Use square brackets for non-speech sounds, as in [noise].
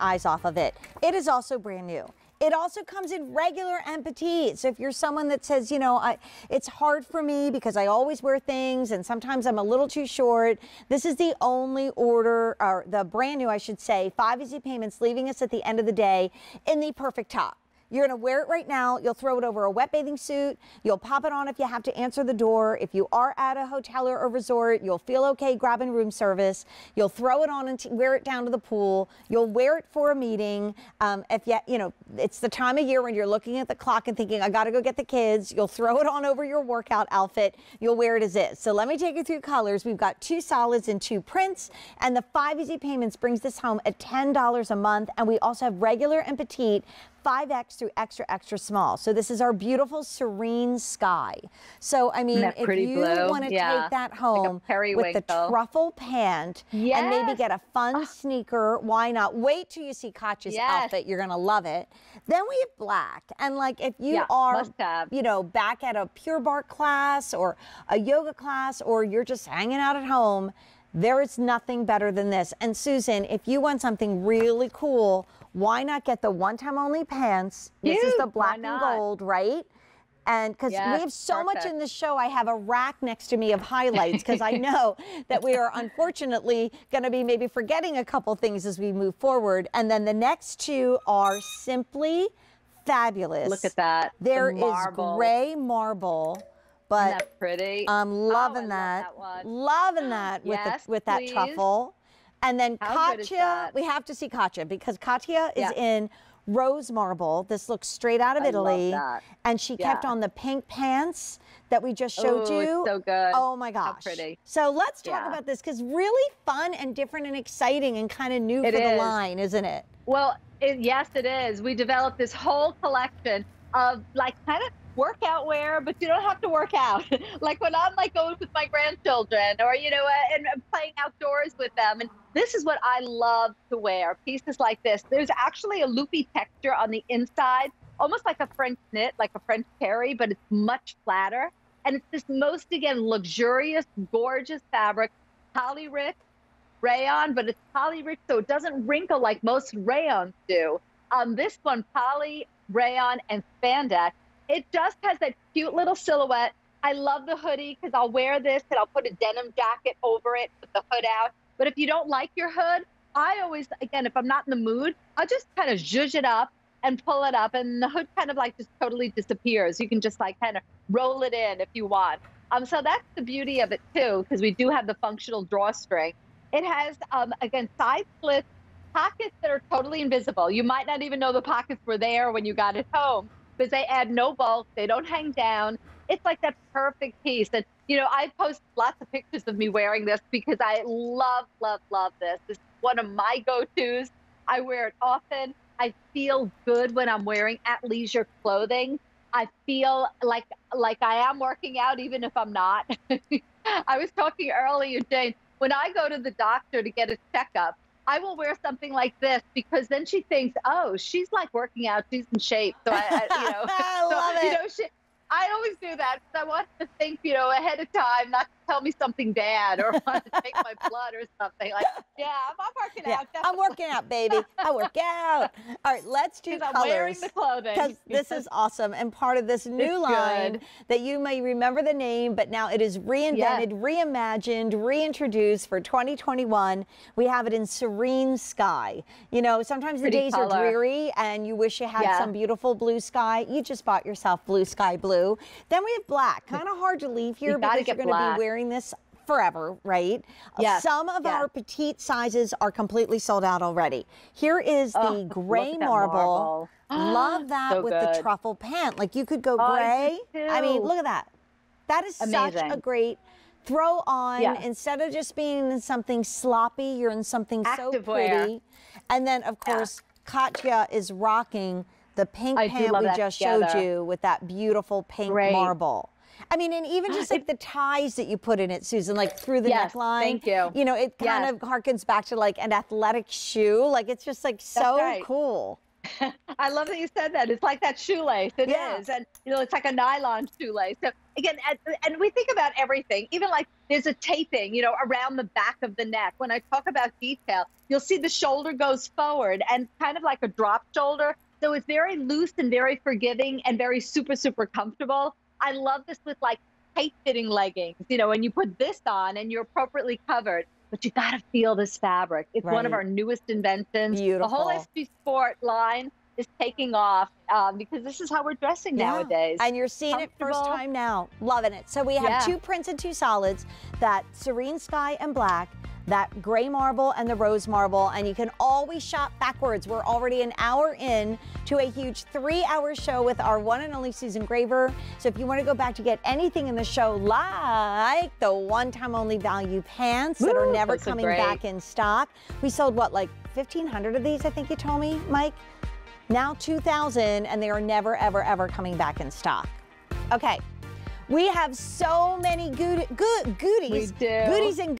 eyes off of it. It is also brand new. It also comes in regular and petite. So if you're someone that says, you know, I, it's hard for me because I always wear things and sometimes I'm a little too short, this is the only order, or the brand new, I should say, five easy payments, leaving us at the end of the day in the perfect top. You're going to wear it right now. You'll throw it over a wet bathing suit. You'll pop it on if you have to answer the door. If you are at a hotel or a resort, you'll feel okay grabbing room service. You'll throw it on and wear it down to the pool. You'll wear it for a meeting. Um, if you, you know, it's the time of year when you're looking at the clock and thinking, I got to go get the kids. You'll throw it on over your workout outfit. You'll wear it as is. So let me take you through colors. We've got two solids and two prints, and the five easy payments brings this home at $10 a month. And we also have regular and petite 5X through extra, extra small. So this is our beautiful serene sky. So, I mean, if you want to yeah. take that home like with the truffle pant yes. and maybe get a fun oh. sneaker, why not? Wait till you see Katya's yes. outfit. You're going to love it. Then we have black. And like if you yeah, are, you know, back at a Pure Barre class or a yoga class or you're just hanging out at home, there is nothing better than this. And Susan, if you want something really cool, why not get the one-time only pants? Dude, this is the black and gold, right? And because yes, we have so perfect. much in the show, I have a rack next to me of highlights because I know that we are unfortunately going to be maybe forgetting a couple things as we move forward. And then the next two are simply fabulous. Look at that. There the is gray marble. But Isn't that pretty? I'm oh, loving oh, that. Love that loving that with yes, the, with that please. truffle. And then How Katya, we have to see Katya because Katya is yeah. in rose marble. This looks straight out of I Italy. And she yeah. kept on the pink pants that we just showed Ooh, you. so good. Oh my gosh. How pretty. So let's talk yeah. about this because really fun and different and exciting and kind of new it for is. the line, isn't it? Well, it, yes, it is. We developed this whole collection of like kind of workout wear, but you don't have to work out. [laughs] like when I'm like going with my grandchildren or, you know, uh, and playing outdoors with them. And this is what I love to wear pieces like this. There's actually a loopy texture on the inside, almost like a French knit, like a French terry, but it's much flatter. And it's this most, again, luxurious, gorgeous fabric, poly rich rayon, but it's poly rich, so it doesn't wrinkle like most rayons do. Um, this one, poly, rayon, and spandex it just has that cute little silhouette. I love the hoodie because I'll wear this and I'll put a denim jacket over it, put the hood out. But if you don't like your hood, I always, again, if I'm not in the mood, I'll just kind of zhuzh it up and pull it up and the hood kind of like just totally disappears. You can just like kind of roll it in if you want. Um, so that's the beauty of it too, because we do have the functional drawstring. It has, um, again, side slits, pockets that are totally invisible. You might not even know the pockets were there when you got it home because they add no bulk, they don't hang down. It's like that perfect piece. And, you know, I post lots of pictures of me wearing this because I love, love, love this. This is one of my go tos. I wear it often. I feel good when I'm wearing athleisure clothing. I feel like like I am working out even if I'm not. [laughs] I was talking earlier, Jane, when I go to the doctor to get a checkup, I will wear something like this because then she thinks, oh, she's like working out, she's in shape. So I, I you know, [laughs] I love so, it. You know, she, I always do that I want to think, you know, ahead of time, not tell me something bad or [laughs] want to take my blood or something. Like, yeah, I'm, I'm working yeah, out. Definitely. I'm working out, baby. I work out. All right, let's do [laughs] colors. I'm wearing the clothing. Because this is awesome and part of this new it's line good. that you may remember the name, but now it is reinvented, Yes. reimagined, reintroduced for 2021. We have it in serene sky. You know, sometimes the Pretty days are dreary and you wish you had Yeah. some beautiful blue sky. You just bought yourself blue sky blue. Then we have black. Kind of hard to leave here You because you're going to be wearing this forever, right? Yes, Some of yes. our petite sizes are completely sold out already. Here is the Oh, gray look at that marble. marble. Love [gasps] that So with the truffle pant. Like you could go Oh, gray. I mean, look at that. That is such a great throw on. Yeah. Instead of just being in something sloppy, you're in something so Activewear. pretty. And then, of Yeah. course, Katya is rocking the pink I pant we just showed you with that beautiful pink Great. marble. I mean, and even just ah, like the ties that you put in it, Susan, like through the Yes, neckline. thank you. You know, it kind Yes. of harkens back to like an athletic shoe. Like it's just like so right. cool. [laughs] I love that you said that. It's like that shoelace. It Yeah. is, And, you know, it's like a nylon shoelace. So, again, and, and we think about everything, even like there's a taping, you know, around the back of the neck. When I talk about detail, you'll see the shoulder goes forward and kind of like a drop shoulder. So it's very loose and very forgiving and very super, super comfortable. I love this with like tight fitting leggings, you know, and you put this on and you're appropriately covered. But you got to feel this fabric. It's one of our newest inventions. Beautiful. The whole. SG Sport line is taking off um, because this is how we're dressing Yeah. nowadays. And you're seeing it first time now. Loving it. So we have Yeah. two prints and two solids that serene sky and black, that gray marble and the rose marble. And you can always shop backwards. We're already an hour in to a huge three hour show with our one and only Susan Graver. So if you want to go back to get anything in the show, like the one time only value pants that are never those are coming back in stock, we sold what, like 1,500 of these, I think you told me, Mike? Now 2,000, and they are never, ever, ever coming back in stock. Okay. We have so many good, good goodies, We do. goodies and